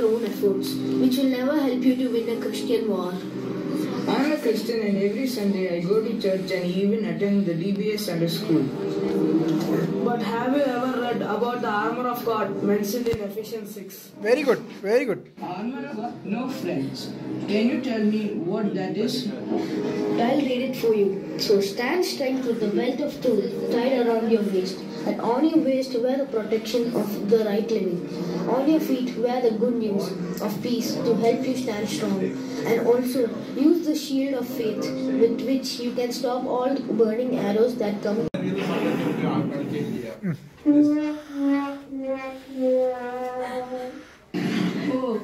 your own efforts, which will never help you to win a Christian war. I'm a Christian and every Sunday I go to church and even attend the DBA Sunday school. But have you ever read about the armor of God mentioned in Ephesians 6? Very good, very good. Armor of God? No friends. Can you tell me what that is? I'll read it for you. So stand strength with the belt of truth tied around your waist, and on your waist wear the protection of the right living. On your feet wear the good news of peace to help you stand strong, and also use the shield of faith with which you can stop all burning arrows that come. Hmm.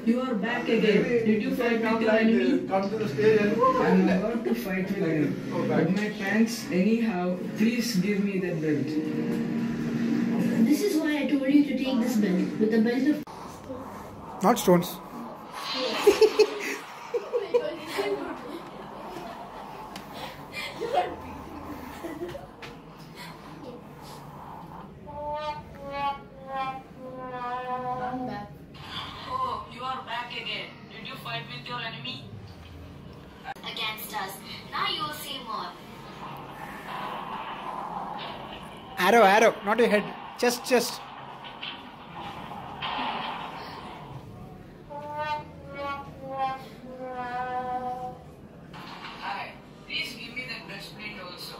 Oh, you are back again. Did you fight with your enemy? Come to the stage and I'm about to fight with him. Oh, but my pants, anyhow, please give me that belt. This is why I told you to take this belt with the belt of Not stones. Are back again. Did you fight with your enemy? against us. Now you will see more. Arrow, arrow, not your head. Just, just. Hi. Please give me that breastplate also.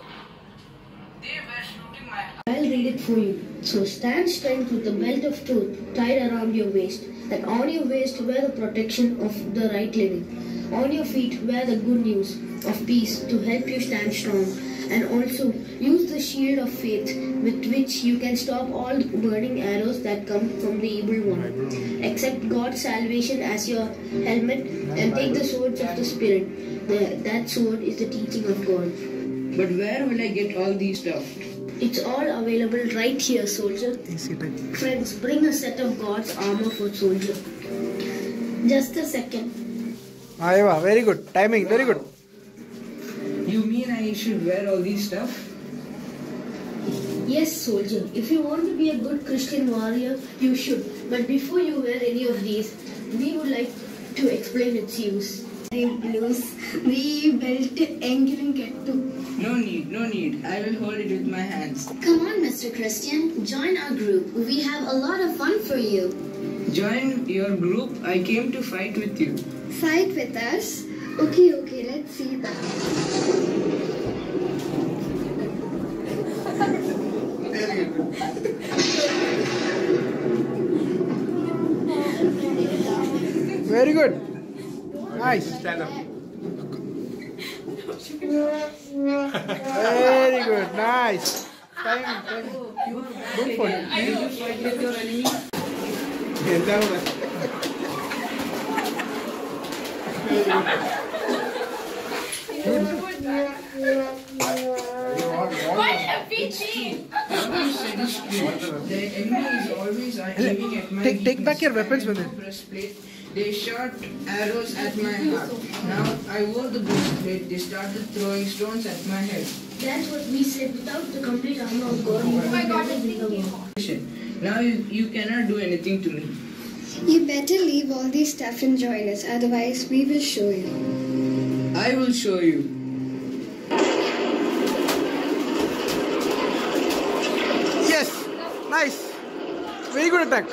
They were shooting my I'll read it for you. So stand strength with the belt of truth tied around your waist, and on your waist wear the protection of the right living. On your feet wear the good news of peace to help you stand strong, and also use the shield of faith with which you can stop all burning arrows that come from the evil one. Accept God's salvation as your helmet and take the swords of the Spirit. That sword is the teaching of God. But where will I get all these stuff? It's all available right here, soldier. Easy type. Friends, bring a set of God's armor for soldier. Just a second. Aywa, very good. Timing, very good. You mean I should wear all these stuff? Yes, soldier. If you want to be a good Christian warrior, you should. But before you wear any of these, we would like to explain its use. Blues, we built England get to. No need, no need. I will hold it with my hands. Come on, Mr. Christian, join our group. We have a lot of fun for you. Join your group. I came to fight with you. Fight with us? Okay, okay, let's see that. Very good. Nice. stand up. Very good. Nice. Timing, timing. You are back Good for you fight with Take- take back your weapons I with had no breastplate. They shot arrows at my heart. Now I wore the breastplate. They started throwing stones at my head. That's what we said. Without the complete armor of God, you will never win the war. Now you, you cannot do anything to me. You better leave all this stuff and join us, otherwise, we will show you. I will show you. Yes. Nice. Very good attack.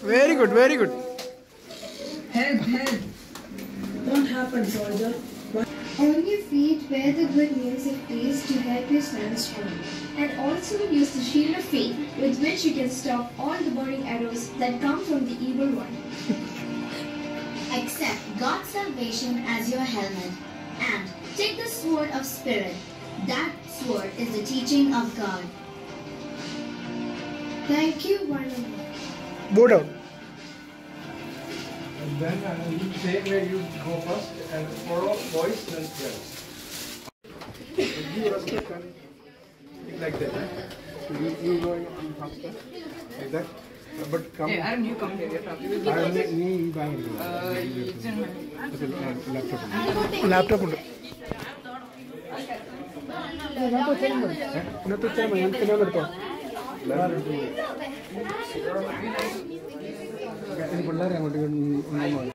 Very good, very good. Help, help. What happened, soldier? On your feet, wear the good news of peace to help you stand strong. and also use the shield of faith with which you can stop all the burning arrows that come from the evil one. Accept God's salvation as your helmet and take the sword of spirit. That sword is the teaching of God. Thank you, one Go down. And then uh, you say where you go first and follow voice and girls. you can like that, huh? You, you go in faster, like that. But come. Yeah, Aaron, you come here. Aaron, you buy me. Uh, it's in my laptop. Laptop. Laptop. ना तो चाहिए ना तो चाहिए ना तो Lari dulu. Kita ini pelar yang udah ngomong.